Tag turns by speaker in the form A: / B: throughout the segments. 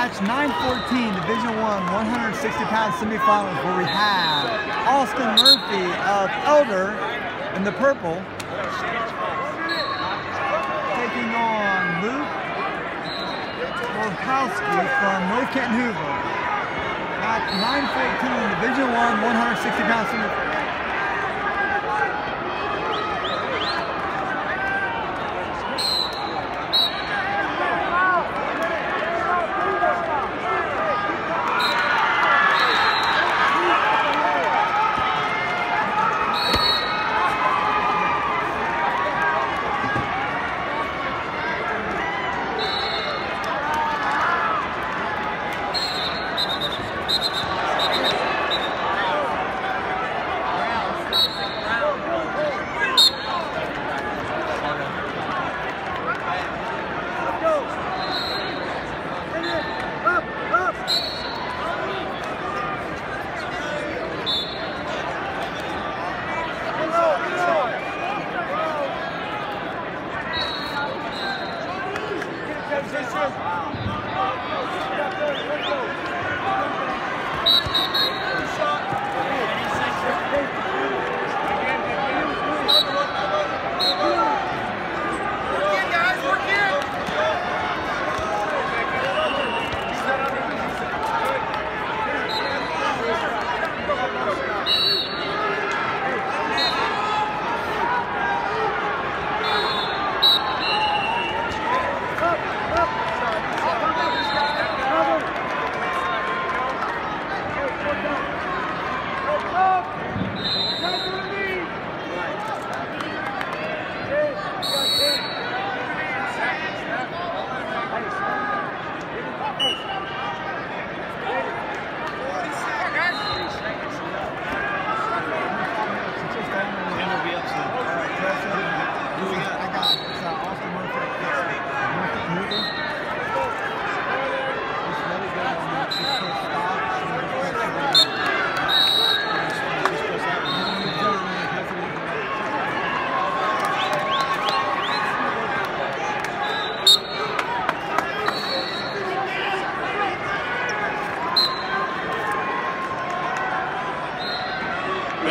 A: Match 914, Division One, 160 pound semifinals, where we have Austin Murphy of Elder in the purple, taking on Luke Reicosky from North Canton Hoover. Match 914, Division One, 160 pound semifinals.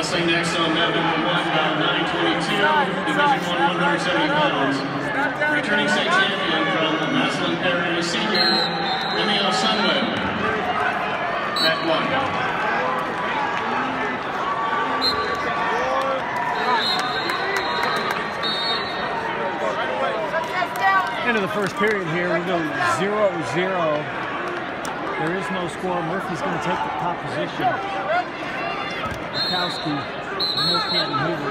B: Wrestling next on mat number one, about 922, Division One, 170 pounds. Returning state champion from the Massillon Perry Senior, Emil Sunweb. Mat one.
C: End of the first period here. We go 0 0. There is no score. Murphy's going to take the top position. Kowski, North Canton Hoover.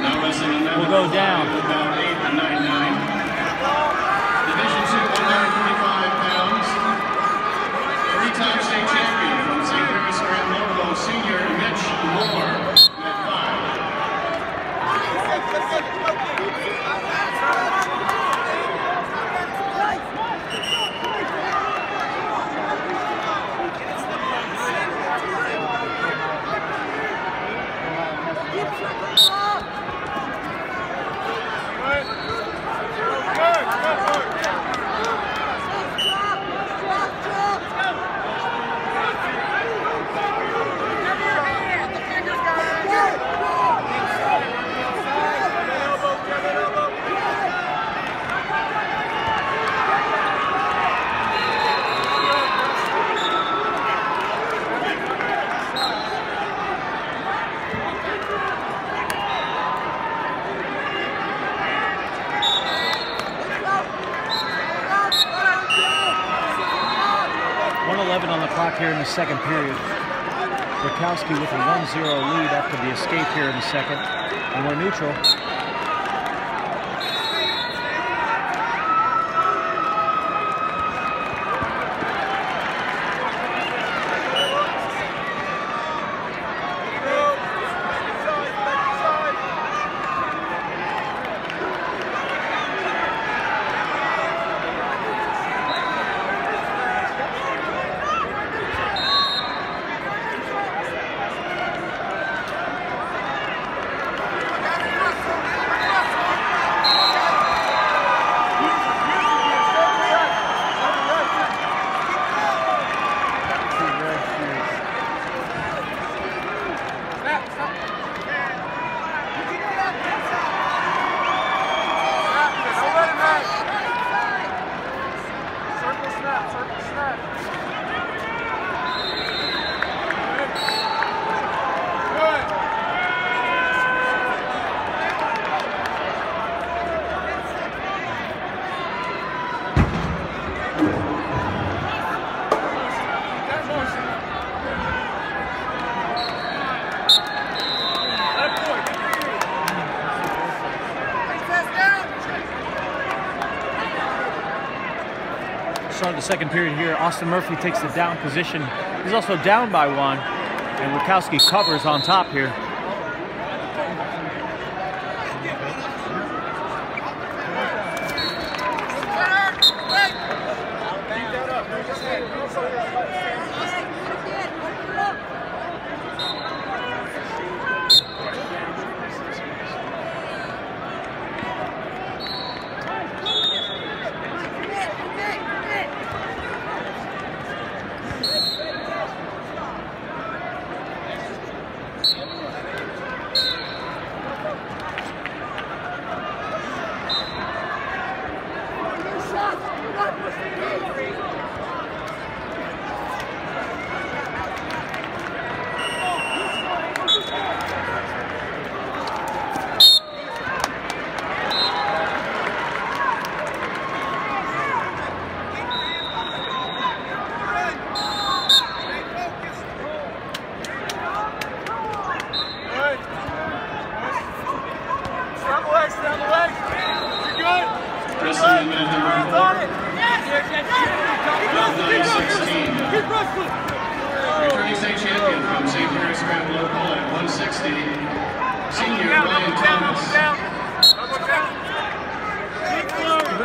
B: Now wrestling on mat
C: We'll go down. 11 on the clock here in the second period. Reicosky with a 1-0 lead after the escape here in the second. And we're neutral. Second period here. Austin Murphy takes the down position. He's also down by one, and Reicosky covers on top here.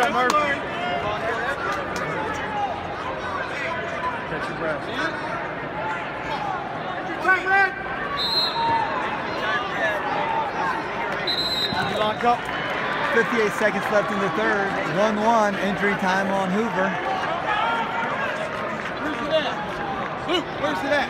C: Catch your breath. Lock up.
A: 58 seconds left in the third. 1-1 entry time on Hoover.
D: Where's it at?
B: Luke, where's it at?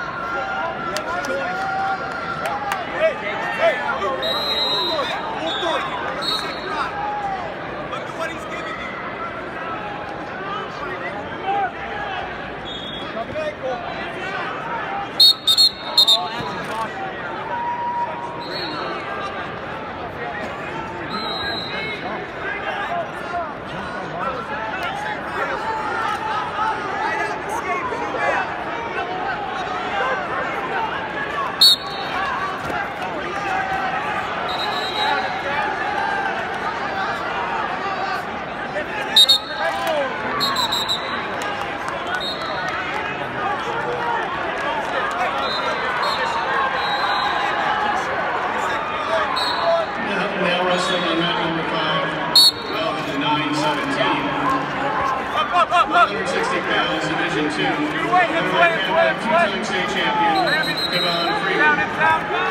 B: Division Two. Two-time state champion, Devon Freeman.